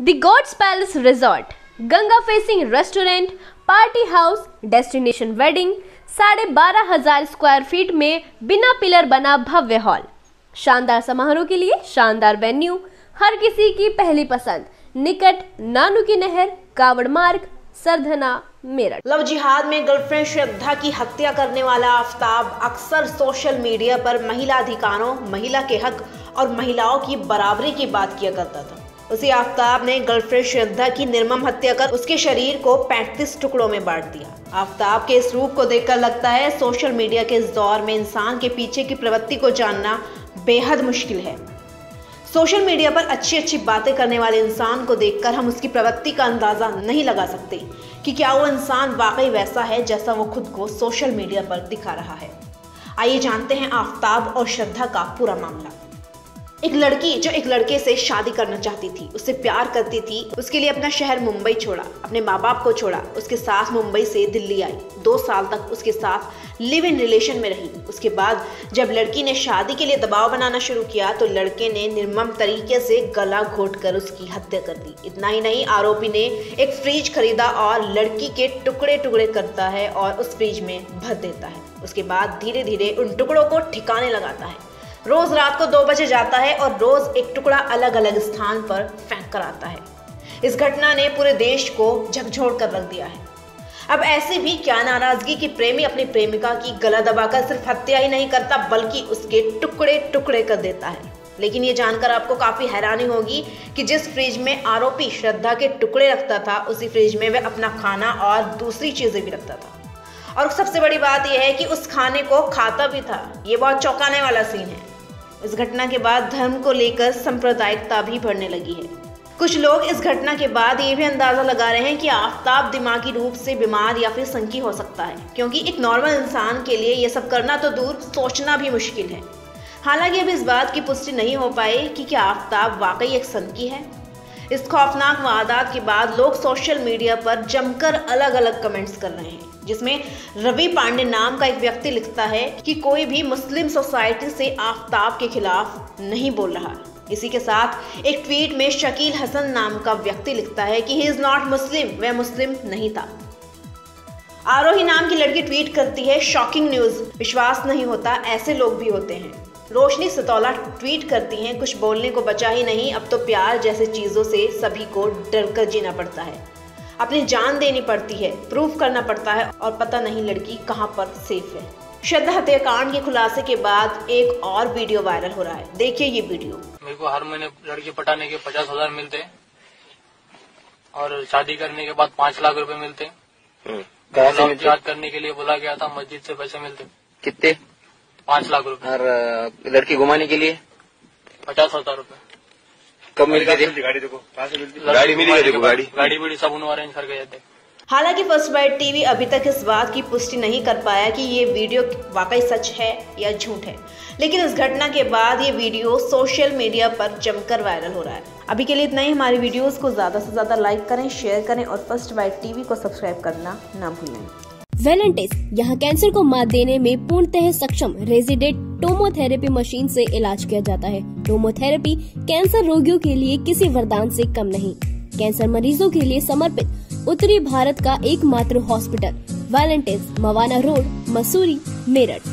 The gods palace resort Ganga facing restaurant party house destination wedding साढ़े बारह हज़ार square feet में बिना पिलर बना भव्य हॉल शानदार समारोह के लिए शानदार वेन्यू हर किसी की पहली पसंद, निकट नानू की नहर, कावड़ मार्ग, सरधना, मेरठ. लव जिहाद में गर्लफ्रेंड श्रद्धा की हत्या करने वाला आफ्ताब अक्सर सोशल मीडिया पर महिला अधिकारों, महिला के हक और महिलाओं की बराबरी की बात किया करता था। उसी आफ्ताब ने गर्लफ्रेंड श्रद्धा की निर्मम हत्या कर उसके शरीर को 35 टुकड़ों में बांट दिया। आफ्ताब के इस रूप को देखकर लगता है सोशल मीडिया के इस दौर में इंसान के पीछे की प्रवृत्ति को जानना बेहद मुश्किल है। सोशल मीडिया पर अच्छी अच्छी बातें करने वाले इंसान को देखकर हम उसकी प्रवृत्ति का अंदाज़ा नहीं लगा सकते कि क्या वो इंसान वाकई वैसा है जैसा वो खुद को सोशल मीडिया पर दिखा रहा है। आइए जानते हैं आफ्ताब और श्रद्धा का पूरा मामला। एक लड़की जो एक लड़के से शादी करना चाहती थी, उससे प्यार करती थी, उसके लिए अपना शहर मुंबई छोड़ा, अपने माँ बाप को छोड़ा, उसके साथ मुंबई से दिल्ली आई। दो साल तक उसके साथ लिव इन रिलेशन में रही। उसके बाद जब लड़की ने शादी के लिए दबाव बनाना शुरू किया तो लड़के ने निर्मम तरीके से गला घोट कर उसकी हत्या कर दी। इतना ही नहीं, आरोपी ने एक फ्रिज खरीदा और लड़की के टुकड़े टुकड़े करता है और उस फ्रिज में भर देता है। उसके बाद धीरे धीरे उन टुकड़ों को ठिकाने लगाता है। रोज रात को दो बजे जाता है और रोज एक टुकड़ा अलग अलग स्थान पर फेंक कर आता है। इस घटना ने पूरे देश को झकझोर कर रख दिया है। अब ऐसे भी क्या नाराज़गी की प्रेमी अपनी प्रेमिका की गला दबाकर सिर्फ़ हत्या ही नहीं करता, बल्कि उसके टुकड़े टुकड़े कर देता है। लेकिन ये जानकर आपको काफ़ी हैरानी होगी कि जिस फ्रिज में आरोपी श्रद्धा के टुकड़े रखता था, उसी फ्रिज में वह अपना खाना और दूसरी चीज़ें भी रखता था। और सबसे बड़ी बात यह है कि उस खाने को खाता भी था। ये बहुत चौंकाने वाला सीन है। इस घटना के बाद धर्म को लेकर सांप्रदायिकता भी बढ़ने लगी है। कुछ लोग इस घटना के बाद ये भी अंदाज़ा लगा रहे हैं कि आफ्ताब दिमागी रूप से बीमार या फिर संकी हो सकता है, क्योंकि एक नॉर्मल इंसान के लिए ये सब करना तो दूर सोचना भी मुश्किल है। हालाँकि अब इस बात की पुष्टि नहीं हो पाई कि क्या आफ्ताब वाकई एक संकी है। इस खौफनाक वारदात के बाद लोग सोशल मीडिया पर जमकर अलग अलग कमेंट्स कर रहे हैं, जिसमें रवि पांडे नाम का एक व्यक्ति लिखता है कि कोई भी मुस्लिम सोसाइटी से आफ्ताब के खिलाफ नहीं बोल रहा। इसी के साथ एक ट्वीट में शकील हसन नाम का व्यक्ति लिखता है कि ही इज़ नॉट मुस्लिम वह मुस्लिम नहीं था। आरोही नाम की लड़की ट्वीट करती है शॉकिंग न्यूज़ विश्वास नहीं होता, ऐसे लोग भी होते हैं। रोशनी सतौला ट्वीट करती हैं कुछ बोलने को बचा ही नहीं अब तो प्यार जैसे चीज़ों से सभी को डर कर जीना पड़ता है। अपनी जान देनी पड़ती है प्रूफ करना पड़ता है और पता नहीं लड़की कहाँ पर सेफ़ है। श्रद्धा हत्याकांड के खुलासे के बाद एक और वीडियो वायरल हो रहा है। देखिए ये वीडियो। मेरे को हर महीने लड़की पटाने के पचास हज़ार मिलते हैं और शादी करने के बाद पाँच लाख रुपए मिलते हैं। हम्म। करने के लिए बोला गया था मस्जिद से पैसे मिलते कितने? पाँच लाख रुपए। और लड़की घुमाने के लिए? पचास हज़ार रुपए। कब मिलती थी? गाड़ी देखो गाड़ी मिली है देखो गाड़ी। गाड़ी बीड़ी सब उन्होंने अरेंज करके हैं हालाँकि फ़र्स्ट बाइट टीवी अभी तक इस बात की पुष्टि नहीं कर पाया कि ये वीडियो वाकई सच है या झूठ है। लेकिन इस घटना के बाद ये वीडियो सोशल मीडिया पर जमकर वायरल हो रहा है। अभी के लिए इतना ही। हमारी वीडियोस को ज़्यादा से ज़्यादा लाइक करें शेयर करें और फ़र्स्ट बाइट टीवी को सब्सक्राइब करना ना भूलें। वेलेंटिस यहाँ कैंसर को मात देने में पूर्णतः सक्षम रेजिडेंट टोमोथेरेपी मशीन से इलाज किया जाता है। टोमोथेरेपी कैंसर रोगियों के लिए किसी वरदान से कम नहीं। कैंसर मरीजों के लिए समर्पित उत्तरी भारत का एकमात्र hospital, Valentis, Mawana road, Mussoorie, Meerut.